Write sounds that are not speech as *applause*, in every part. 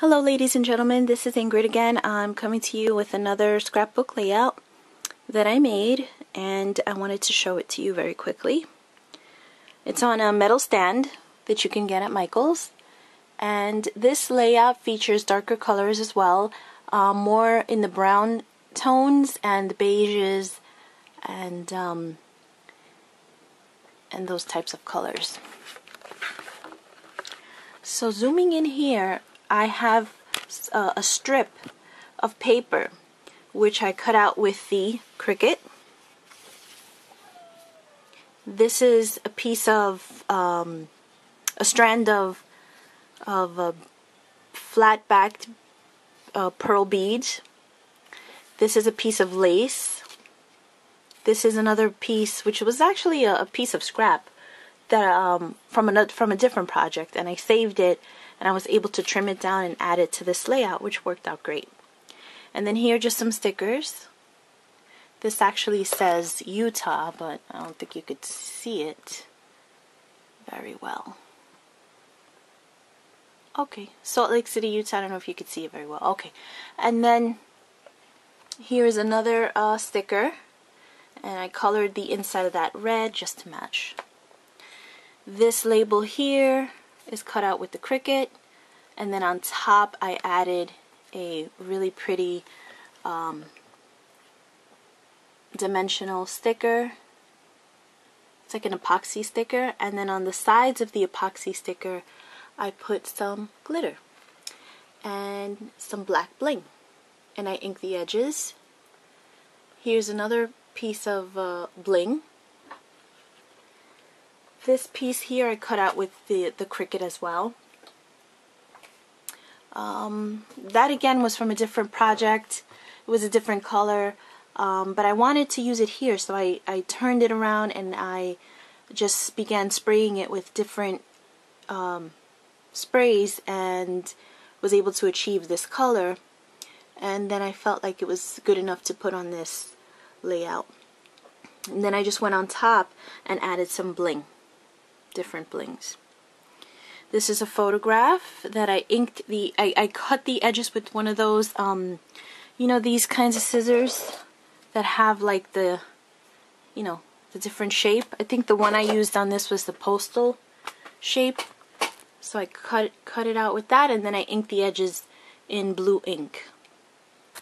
Hello ladies and gentlemen, this is Ingrid again. I'm coming to you with another scrapbook layout that I made and I wanted to show it to you very quickly. It's on a metal stand that you can get at Michael's and this layout features darker colors as well, uh, more in the brown tones and the beiges and um, and those types of colors. So zooming in here, I have uh, a strip of paper which I cut out with the Cricut. This is a piece of um, a strand of of flat backed uh, pearl beads. This is a piece of lace. This is another piece which was actually a, a piece of scrap that um, from a from a different project and I saved it and I was able to trim it down and add it to this layout which worked out great. And then here are just some stickers. This actually says Utah, but I don't think you could see it very well. Okay, Salt Lake City, Utah. I don't know if you could see it very well. Okay, and then here's another uh, sticker, and I colored the inside of that red just to match. This label here is cut out with the Cricut. And then on top I added a really pretty um, dimensional sticker. It's like an epoxy sticker. And then on the sides of the epoxy sticker I put some glitter and some black bling. And I ink the edges. Here's another piece of uh, bling this piece here I cut out with the, the Cricut as well. Um, that again was from a different project. It was a different color. Um, but I wanted to use it here so I, I turned it around and I just began spraying it with different um, sprays and was able to achieve this color and then I felt like it was good enough to put on this layout. And then I just went on top and added some bling different blings. This is a photograph that I inked the, I, I cut the edges with one of those, um, you know, these kinds of scissors that have like the, you know, the different shape. I think the one I used on this was the postal shape. So I cut, cut it out with that and then I inked the edges in blue ink.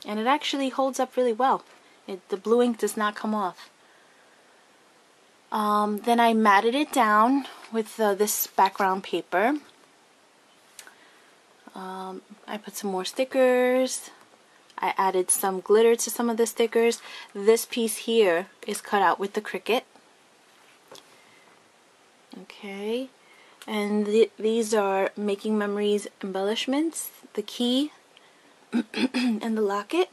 And it actually holds up really well. It, the blue ink does not come off. Um, then I matted it down with uh, this background paper. Um, I put some more stickers. I added some glitter to some of the stickers. This piece here is cut out with the Cricut. Okay, and th these are Making Memories embellishments, the key *clears throat* and the locket.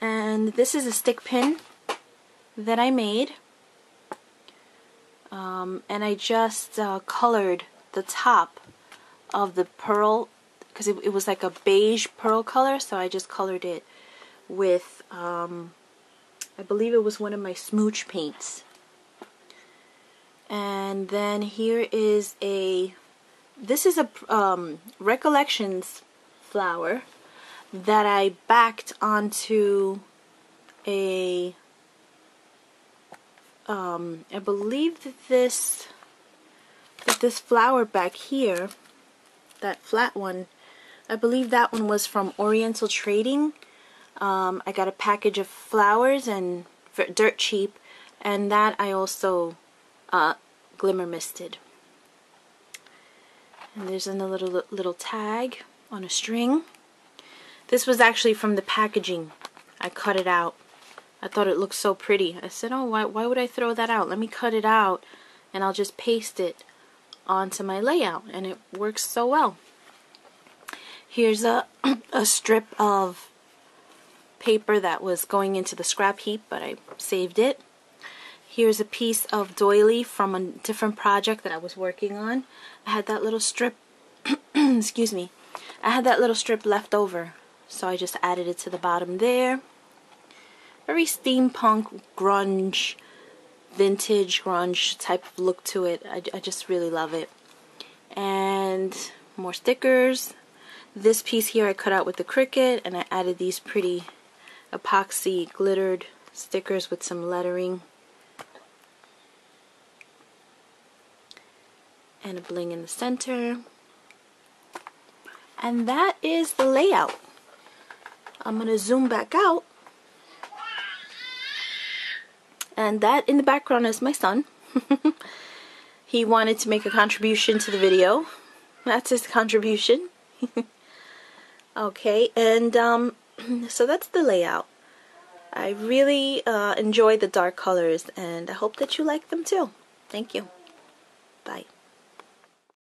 And this is a stick pin that I made. Um, and I just uh, colored the top of the pearl because it, it, was like a beige pearl color so I just colored it with um, I believe it was one of my smooch paints. And then here is a this is a um, recollections flower that I backed onto a um, I believe that this that this flower back here, that flat one, I believe that one was from Oriental Trading. Um, I got a package of flowers and dirt cheap, and that I also uh, glimmer misted. And there's another little, little tag on a string. This was actually from the packaging. I cut it out I thought it looked so pretty. I said, oh, why, why would I throw that out? Let me cut it out and I'll just paste it onto my layout. And it works so well. Here's a, *clears throat* a strip of paper that was going into the scrap heap, but I saved it. Here's a piece of doily from a different project that I was working on. I had that little strip, *clears throat* excuse me, I had that little strip left over, so I just added it to the bottom there very steampunk, grunge, vintage grunge type of look to it. I, I just really love it. And more stickers. This piece here I cut out with the Cricut and I added these pretty epoxy glittered stickers with some lettering. And a bling in the center. And that is the layout. I'm going to zoom back out. And that in the background is my son. *laughs* he wanted to make a contribution to the video. That's his contribution. *laughs* okay, and um, *clears throat* so that's the layout. I really uh, enjoy the dark colors and I hope that you like them too. Thank you. Bye.